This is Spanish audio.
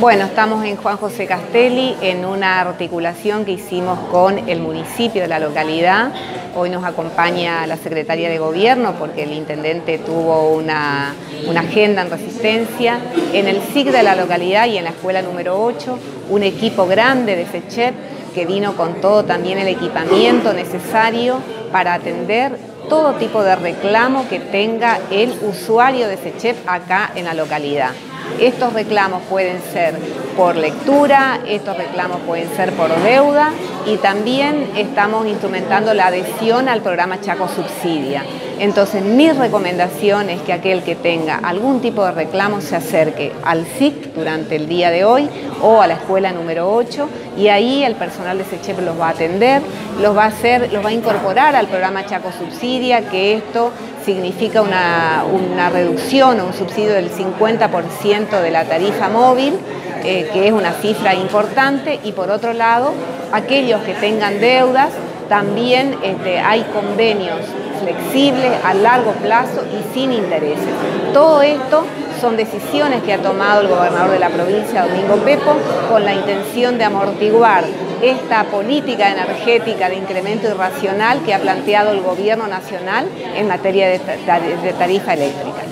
Bueno, estamos en Juan José Castelli en una articulación que hicimos con el municipio de la localidad. Hoy nos acompaña la Secretaría de Gobierno porque el intendente tuvo una, agenda en resistencia. En el SIC de la localidad y en la escuela número 8, un equipo grande de SECHEP que vino con todo también el equipamiento necesario para atender todo tipo de reclamo que tenga el usuario de SECHEP acá en la localidad. Estos reclamos pueden ser por lectura, estos reclamos pueden ser por deuda y también estamos instrumentando la adhesión al programa Chaco Subsidia. Entonces mi recomendación es que aquel que tenga algún tipo de reclamo se acerque al SIC durante el día de hoy o a la escuela número 8 y ahí el personal de SECHEP los va a atender, los va a incorporar al programa Chaco Subsidia, que esto significa una, reducción o un subsidio del 50% de la tarifa móvil, eh, que es una cifra importante, y por otro lado, aquellos que tengan deudas, también este, hay convenios flexibles a largo plazo y sin intereses. Todo esto son decisiones que ha tomado el gobernador de la provincia, Domingo Pepo, con la intención de amortiguar esta política energética de incremento irracional que ha planteado el gobierno nacional en materia de tarifa eléctrica.